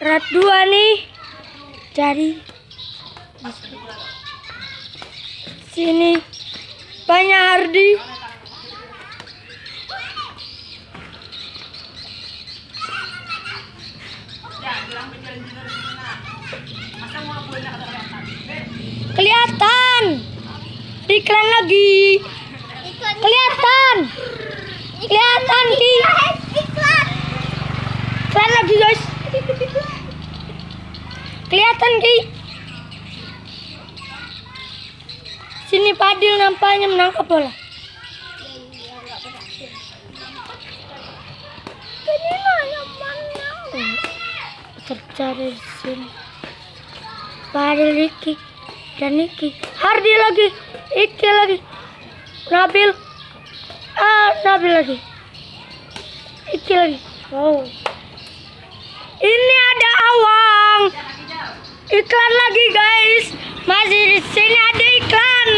Rat dua nih. Jadi sini banyak Hardi. Kelihatan. Iklan lagi. Kelihatan. Kelihatan. Iklan. Iklan lagi guys. Kelihatan Ki. Sini Padil nampaknya menangkap bola. Tercari sini. Padil Iki dan Iki. Hardi lagi. Iki lagi. Nabil. Ah, Nabil lagi. Iki lagi. Wow. Ini ada awang. Iklan lagi guys. Masih di sini ada iklan.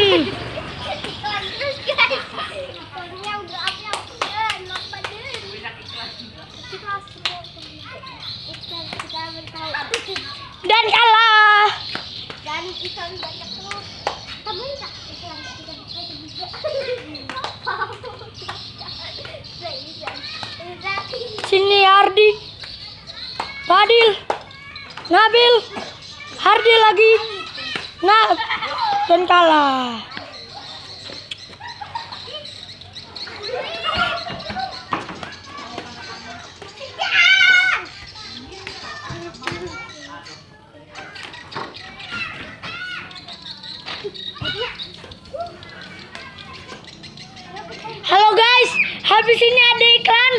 Dan kalah. dan iklan banyak terus. Kamu enggak iklan. Sini Hardi. Fadil. Nabil. Hardi lagi. Nah, dan kalah. Halo guys, habis ini ada iklan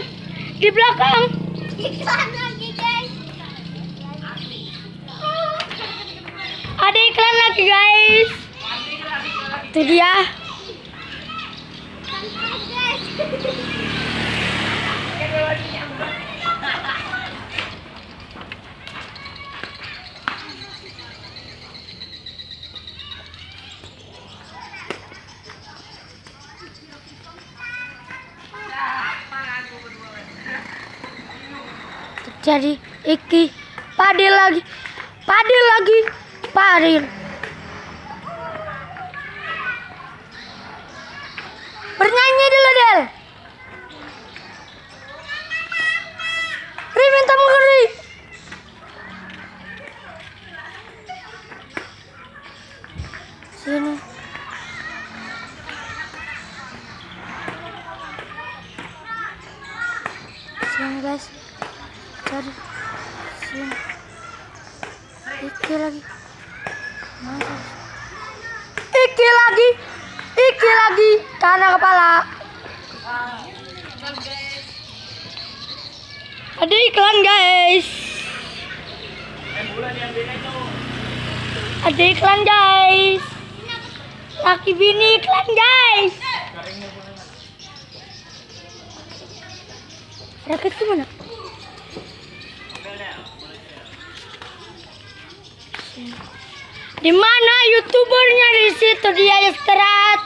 di belakang. Iklan lagi guys. Ada iklan lagi guys. Itu dia. Jadi Iki Padil lagi. Padil lagi. Padil. Bernyanyi dulu Del. Ri minta mengeri. Sini. Sini guys. Cari. Sini. Iki lagi. Iki lagi. Iki lagi. Karena kepala. Ada iklan guys. Ada iklan guys. Laki bini iklan guys. Raket ke mana? Di mana youtubernya di situ dia istirahat.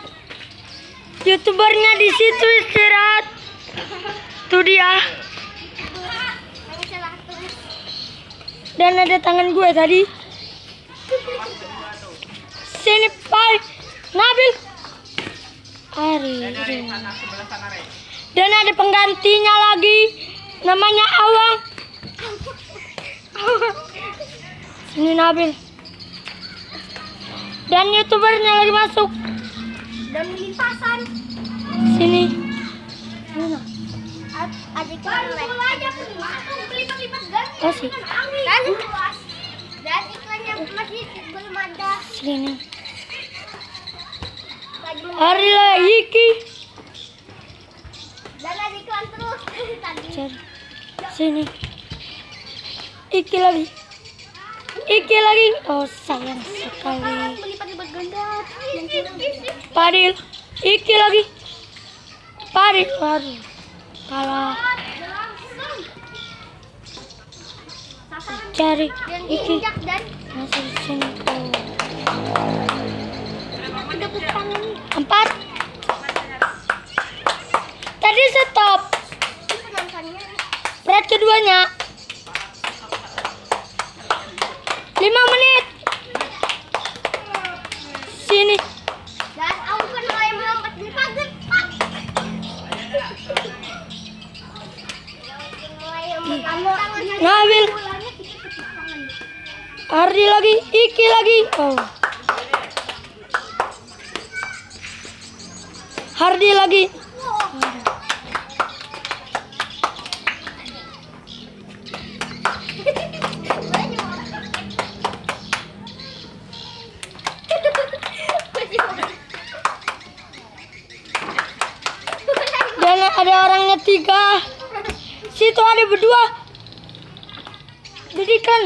Youtubernya di situ istirahat. Tuh dia. Dan ada tangan gue tadi. Sini Pai. Nabil. Ari. Dan ada penggantinya lagi. Namanya Awang. Sini Nabil. Dan youtubernya lagi masuk. Dan limpasan. Sini. Mana? Adik kan aja berlipat-lipat dan Kasih. kan dan iklannya masih belum ada Sini. lagi Ari lagi Iki. dan ada iklan terus tadi. Sini. Iki lagi. Iki lagi. Oh sayang sekali. Padil. Iki lagi. Padil. Aduh. Kalah. Cari. Iki. Masih di sini. Empat. Tadi stop. Berat keduanya. Tangan. Ardi lagi. Iki lagi. Oh. Hardi lagi. Dan ada orangnya tiga. Situ ada berdua. Jadi kan.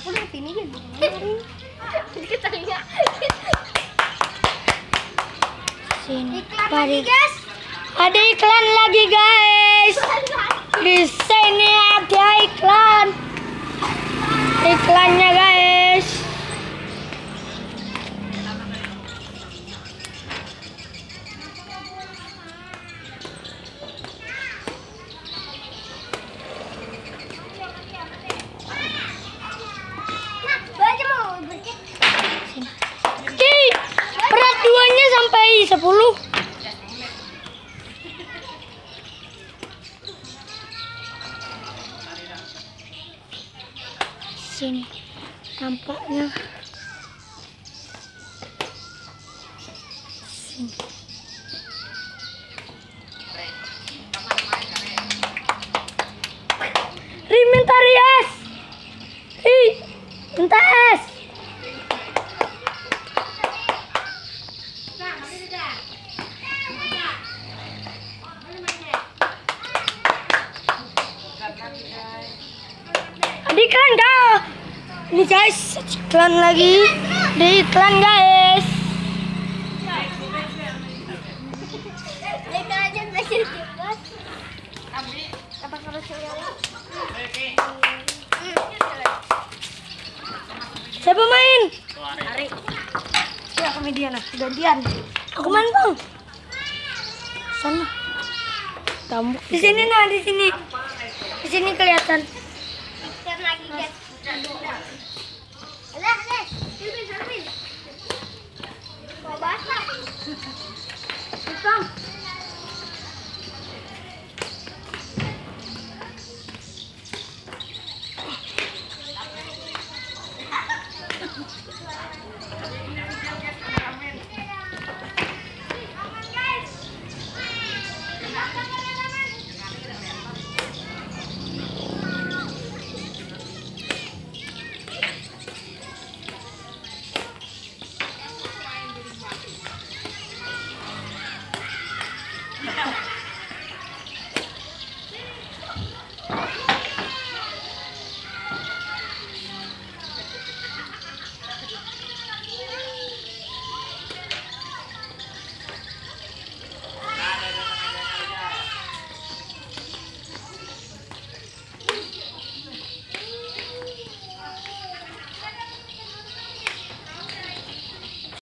Aku sini gitu. Ketanya. Sini. Lagi guys. Ada iklan lagi guys. Di sini ada iklan. Iklannya guys. Sini tampaknya. Sini. Ri. Ri minta Ada iklan dah. Ini guys, iklan lagi. Ada iklan guys. Siapa main? Ya komedian lah, gantian. Aku main bang. Sana. Tambuk. Di sini nah, di sini. Di sini kelihatan.